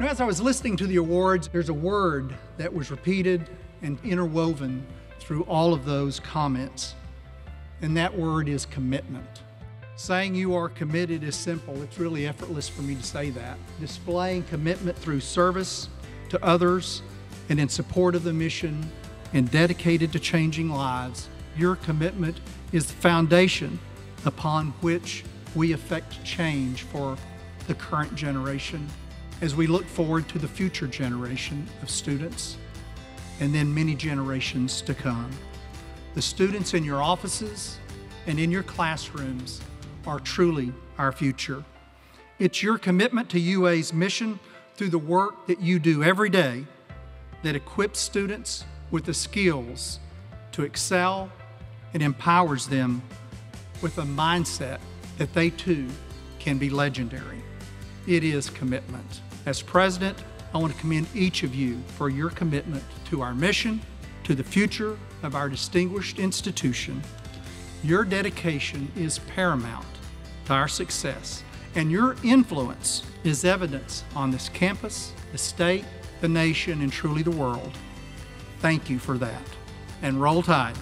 As I was listening to the awards, there's a word that was repeated and interwoven through all of those comments, and that word is commitment. Saying you are committed is simple. It's really effortless for me to say that. Displaying commitment through service to others and in support of the mission and dedicated to changing lives, your commitment is the foundation upon which we effect change for the current generation as we look forward to the future generation of students and then many generations to come. The students in your offices and in your classrooms are truly our future. It's your commitment to UA's mission through the work that you do every day that equips students with the skills to excel and empowers them with a mindset that they too can be legendary. It is commitment. As president, I want to commend each of you for your commitment to our mission, to the future of our distinguished institution. Your dedication is paramount to our success, and your influence is evidence on this campus, the state, the nation, and truly the world. Thank you for that. And roll tide.